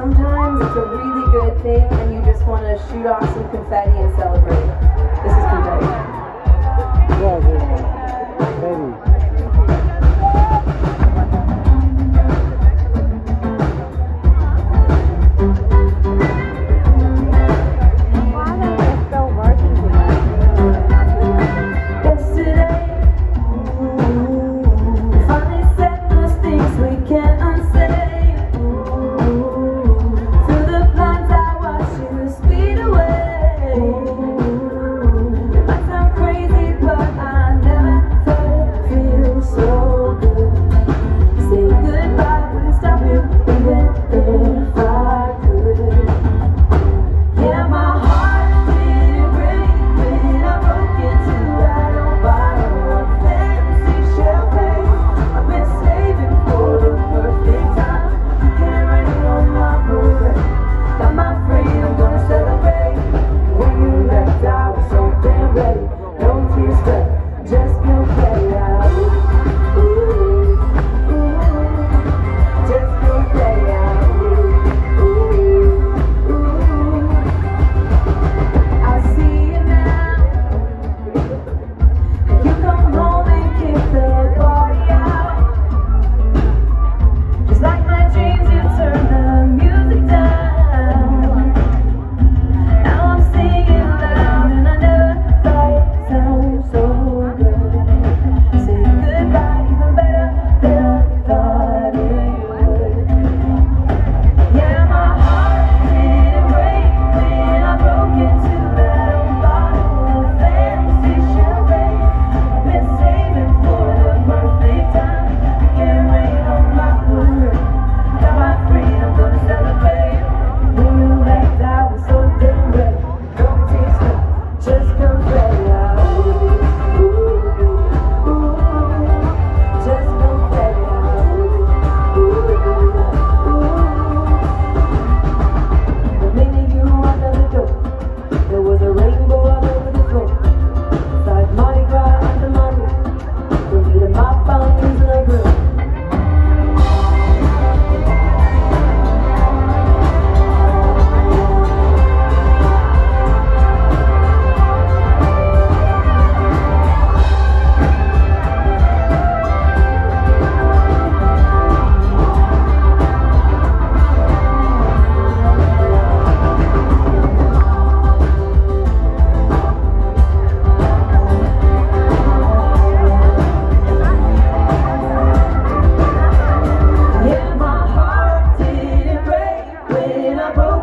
sometimes it's a really good thing and you just want to shoot off some confetti and celebrate. This is confetti.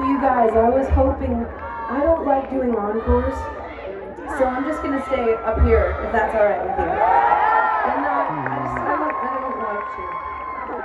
so you guys, I was hoping, I don't like doing encores, so I'm just gonna stay up here if that's alright with you. And not, I just, I don't, I don't like to.